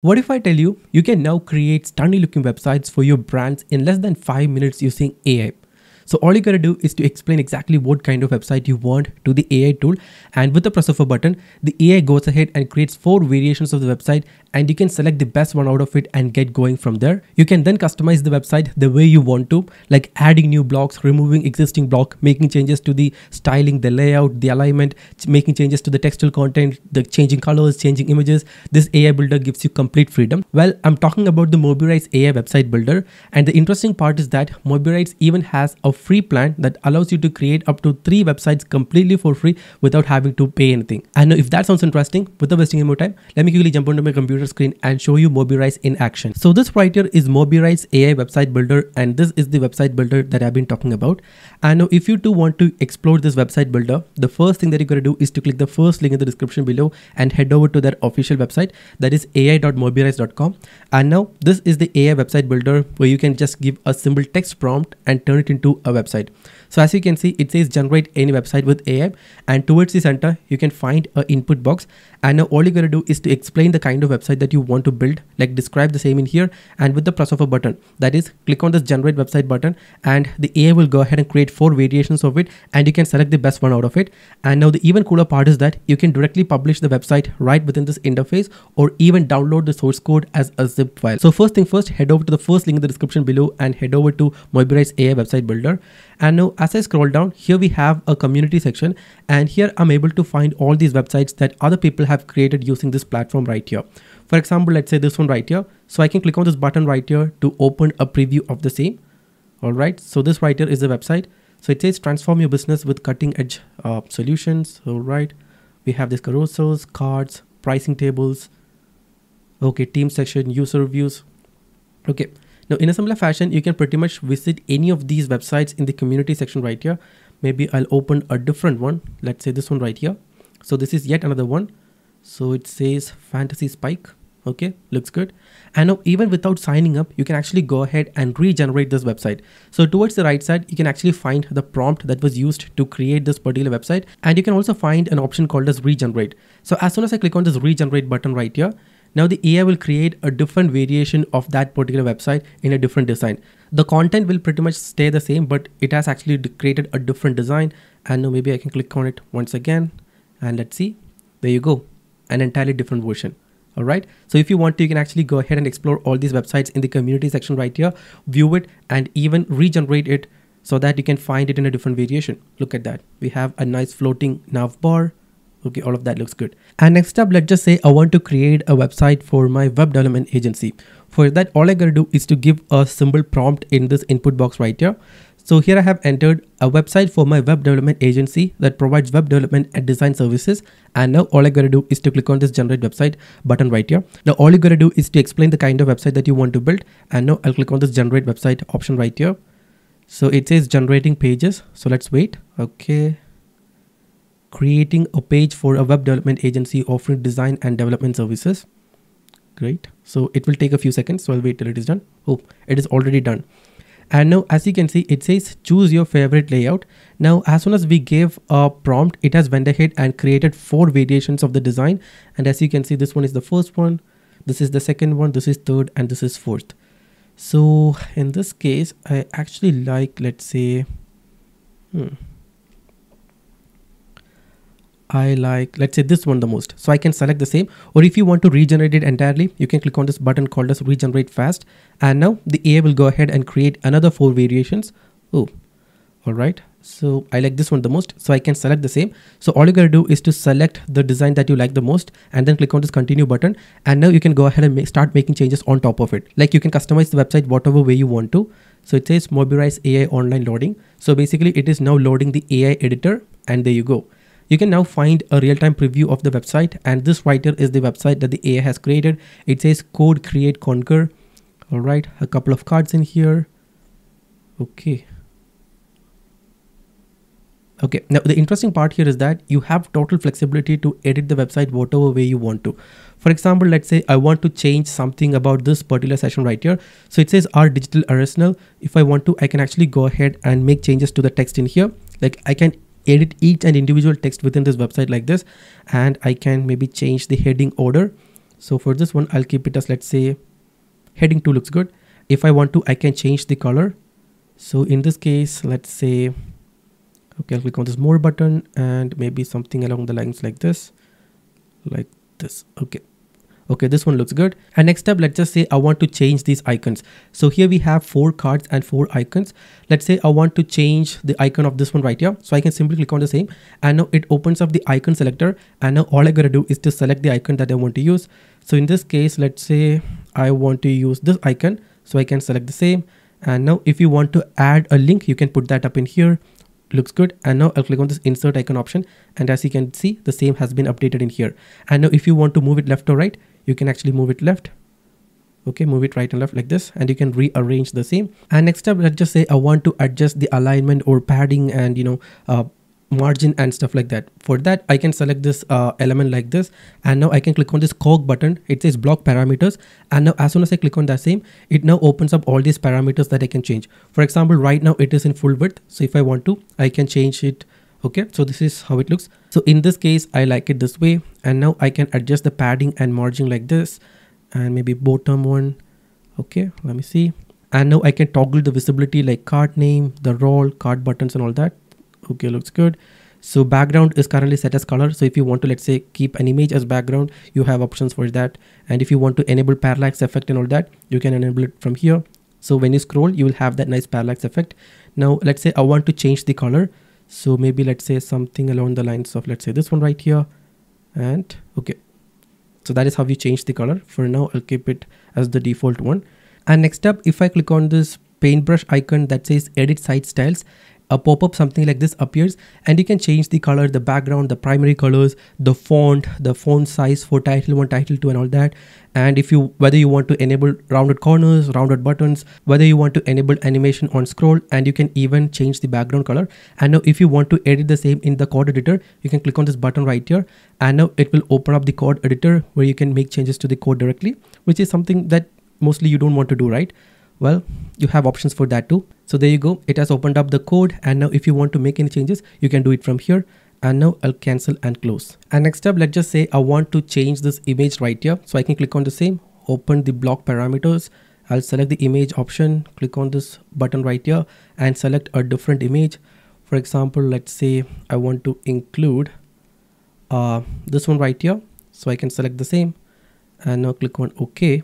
What if I tell you you can now create stunning looking websites for your brands in less than 5 minutes using AI? So all you gotta do is to explain exactly what kind of website you want to the AI tool and with the press of a button, the AI goes ahead and creates four variations of the website and you can select the best one out of it and get going from there. You can then customize the website the way you want to, like adding new blocks, removing existing block, making changes to the styling, the layout, the alignment, making changes to the textual content, the changing colors, changing images. This AI builder gives you complete freedom. Well, I'm talking about the Mobirise AI website builder and the interesting part is that Mobirise even has a free plan that allows you to create up to three websites completely for free without having to pay anything. And if that sounds interesting, without wasting any more time, let me quickly jump onto my computer screen and show you Mobirise in action. So this right here is Mobirise AI website builder and this is the website builder that I've been talking about. And now if you do want to explore this website builder, the first thing that you're going to do is to click the first link in the description below and head over to their official website that is ai.mobirise.com. And now this is the AI website builder where you can just give a simple text prompt and turn it into a website. So as you can see, it says generate any website with AI and towards the center, you can find a input box. And now all you're to do is to explain the kind of website that you want to build, like describe the same in here and with the press of a button, that is click on this generate website button and the AI will go ahead and create four variations of it and you can select the best one out of it. And now the even cooler part is that you can directly publish the website right within this interface or even download the source code as a zip file. So first thing first, head over to the first link in the description below and head over to Mobirise AI website builder. And now as I scroll down here, we have a community section and here I'm able to find all these websites that other people have created using this platform right here. For example, let's say this one right here. So I can click on this button right here to open a preview of the same. All right. So this right here is the website. So it says transform your business with cutting edge uh, solutions. All right. We have this carousels, cards, pricing tables. Okay. Team section, user reviews. Okay. Now in a similar fashion, you can pretty much visit any of these websites in the community section right here. Maybe I'll open a different one. Let's say this one right here. So this is yet another one. So it says fantasy spike. Okay, looks good. And now even without signing up, you can actually go ahead and regenerate this website. So towards the right side, you can actually find the prompt that was used to create this particular website. And you can also find an option called as regenerate. So as soon as I click on this regenerate button right here, now the AI will create a different variation of that particular website in a different design. The content will pretty much stay the same, but it has actually created a different design. And now maybe I can click on it once again and let's see, there you go, an entirely different version. All right. So if you want to, you can actually go ahead and explore all these websites in the community section right here, view it and even regenerate it so that you can find it in a different variation. Look at that. We have a nice floating nav bar. Okay, all of that looks good. And next up, let's just say I want to create a website for my web development agency. For that, all I gotta do is to give a simple prompt in this input box right here. So here I have entered a website for my web development agency that provides web development and design services. And now all I gotta do is to click on this generate website button right here. Now all you gotta do is to explain the kind of website that you want to build. And now I'll click on this generate website option right here. So it says generating pages. So let's wait. Okay. Creating a page for a web development agency offering design and development services. Great. So it will take a few seconds. So I'll wait till it is done. Oh, it is already done. And now as you can see, it says choose your favorite layout. Now, as soon as we gave a prompt, it has went ahead and created four variations of the design. And as you can see, this one is the first one. This is the second one. This is third and this is fourth. So in this case, I actually like, let's say, hmm, I like, let's say this one the most. So I can select the same, or if you want to regenerate it entirely, you can click on this button called as regenerate fast. And now the AI will go ahead and create another four variations. Oh, all right. So I like this one the most. So I can select the same. So all you gotta do is to select the design that you like the most and then click on this continue button. And now you can go ahead and make, start making changes on top of it. Like you can customize the website whatever way you want to. So it says Mobirise AI online loading. So basically it is now loading the AI editor and there you go. You can now find a real-time preview of the website and this here is the website that the AI has created. It says code create conquer. All right, a couple of cards in here. Okay. Okay, now the interesting part here is that you have total flexibility to edit the website whatever way you want to. For example, let's say I want to change something about this particular session right here. So it says our digital arsenal. If I want to, I can actually go ahead and make changes to the text in here. Like I can edit each and individual text within this website like this and I can maybe change the heading order So for this one, I'll keep it as let's say heading 2 looks good. If I want to, I can change the color. So in this case, let's say, okay, I'll click on this more button and maybe something along the lines like this, like this. Okay. Okay, this one looks good. And next up, let's just say I want to change these icons. So here we have four cards and four icons. Let's say I want to change the icon of this one right here. So I can simply click on the same and now it opens up the icon selector. And now all I gotta do is to select the icon that I want to use. So in this case, let's say I want to use this icon. So I can select the same. And now if you want to add a link, you can put that up in here looks good. And now I'll click on this insert icon option. And as you can see the same has been updated in here. And now if you want to move it left or right you can actually move it left. Okay move it right and left like this. And you can rearrange the same. And next up let's just say i want to adjust the alignment or padding and you know uh, margin and stuff like that. For that i can select this uh, element like this and now i can click on this cog button. It says block parameters and now as soon as i click on that same it now opens up all these parameters that i can change. For example right now it is in full width so if i want to i can change it okay? So this is how it looks. So in this case i like it this way and now i can adjust the padding and margin like this and maybe bottom one okay? Let me see. And now i can toggle the visibility like card name the role card buttons and all that okay looks good. So background is currently set as color. So if you want to let's say keep an image as background you have options for that. And if you want to enable parallax effect and all that you can enable it from here. So when you scroll you will have that nice parallax effect. Now let's say i want to change the color. So maybe let's say something along the lines of let's say this one right here. And okay. So that is how we change the color. For now i'll keep it as the default one. And next up if i click on this paintbrush icon that says edit site styles a pop-up something like this appears and you can change the color the background the primary colors the font the font size for title 1 title 2 and all that. And if you whether you want to enable rounded corners rounded buttons whether you want to enable animation on scroll and you can even change the background color. And now if you want to edit the same in the code editor you can click on this button right here. And now it will open up the code editor where you can make changes to the code directly which is something that mostly you don't want to do right well you have options for that too. So there you go. It has opened up the code and now if you want to make any changes you can do it from here. And now I'll cancel and close. And next up let's just say I want to change this image right here. So I can click on the same open the block parameters. I'll select the image option click on this button right here and select a different image. For example let's say I want to include uh, this one right here. So I can select the same. And now click on OK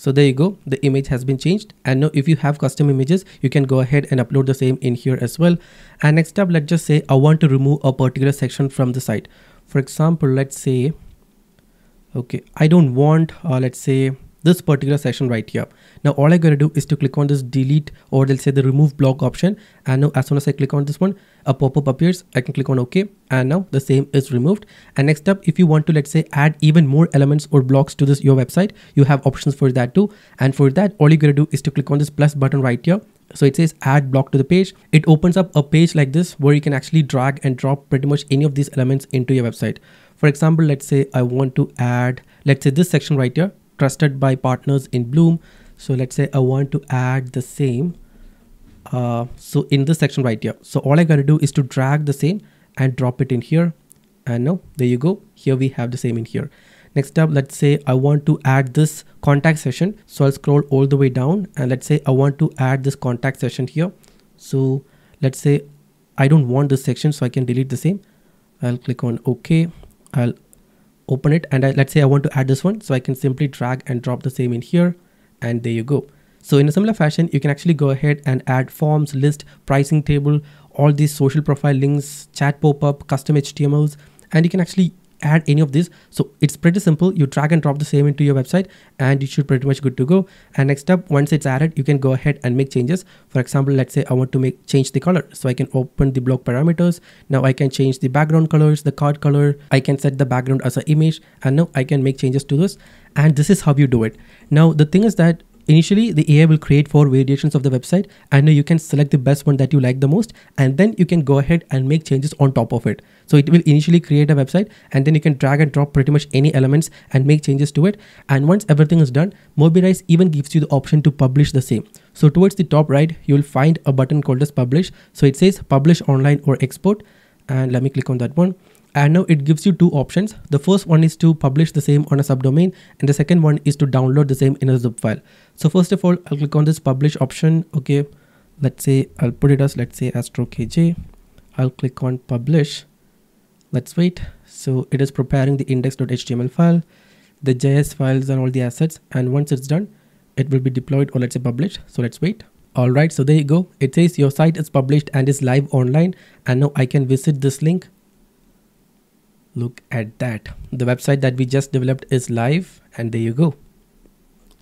so there you go, the image has been changed. And now if you have custom images, you can go ahead and upload the same in here as well. And next up, let's just say I want to remove a particular section from the site. For example, let's say, okay, I don't want, uh, let's say this particular section right here. Now all I gotta do is to click on this delete or they'll say the remove block option. And now as soon as I click on this one a pop-up appears. I can click on OK and now the same is removed. And next up if you want to let's say add even more elements or blocks to this your website you have options for that too. And for that all you gotta do is to click on this plus button right here. So it says add block to the page. It opens up a page like this where you can actually drag and drop pretty much any of these elements into your website. For example let's say I want to add let's say this section right here trusted by partners in Bloom. So let's say I want to add the same. Uh, so in this section right here. So all I got to do is to drag the same and drop it in here. And now there you go. Here we have the same in here. Next up, let's say I want to add this contact session. So I'll scroll all the way down and let's say I want to add this contact session here. So let's say I don't want this section so I can delete the same. I'll click on OK. I'll open it and I, let's say I want to add this one so I can simply drag and drop the same in here and there you go. So in a similar fashion, you can actually go ahead and add forms, list, pricing table, all these social profile links, chat pop-up, custom HTMLs, and you can actually add any of these. So it's pretty simple. You drag and drop the same into your website and you should pretty much good to go. And next up once it's added you can go ahead and make changes. For example let's say i want to make change the color. So i can open the block parameters. Now i can change the background colors the card color. I can set the background as an image. And now i can make changes to this. And this is how you do it. Now the thing is that Initially, the AI will create four variations of the website. And you can select the best one that you like the most. And then you can go ahead and make changes on top of it. So it will initially create a website and then you can drag and drop pretty much any elements and make changes to it. And once everything is done, Mobirise even gives you the option to publish the same. So towards the top right, you will find a button called as publish. So it says publish online or export. And let me click on that one. And now it gives you two options. The first one is to publish the same on a subdomain and the second one is to download the same in a zip file. So first of all i'll click on this publish option. Okay. Let's say i'll put it as let's say astro kj i'll click on publish let's wait. So it is preparing the index.html file. The js files and all the assets and once it's done it will be deployed or let's say published. So let's wait. All right so there you go. It says your site is published and is live online and now i can visit this link. Look at that. The website that we just developed is live and there you go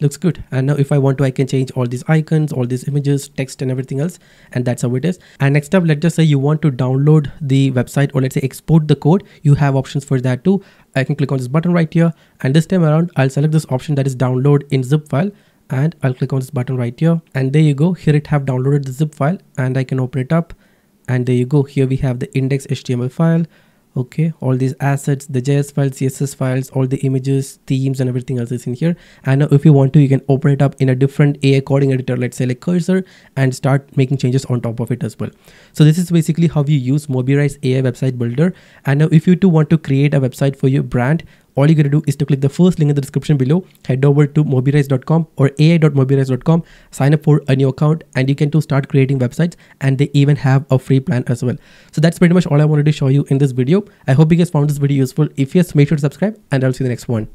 looks good. And now if i want to i can change all these icons all these images text and everything else. And that's how it is. And next up let's just say you want to download the website or let's say export the code. You have options for that too. I can click on this button right here. And this time around i'll select this option that is download in zip file. And i'll click on this button right here. And there you go. Here it have downloaded the zip file. And i can open it up. And there you go. Here we have the index html file okay all these assets the js files css files all the images themes and everything else is in here. And if you want to you can open it up in a different ai coding editor let's say like cursor and start making changes on top of it as well. So this is basically how you use mobirise ai website builder. And now if you do want to create a website for your brand all you gotta do is to click the first link in the description below, head over to mobirise.com or ai.mobirise.com, sign up for a new account, and you can too start creating websites. And they even have a free plan as well. So that's pretty much all I wanted to show you in this video. I hope you guys found this video useful. If yes, make sure to subscribe, and I'll see you in the next one.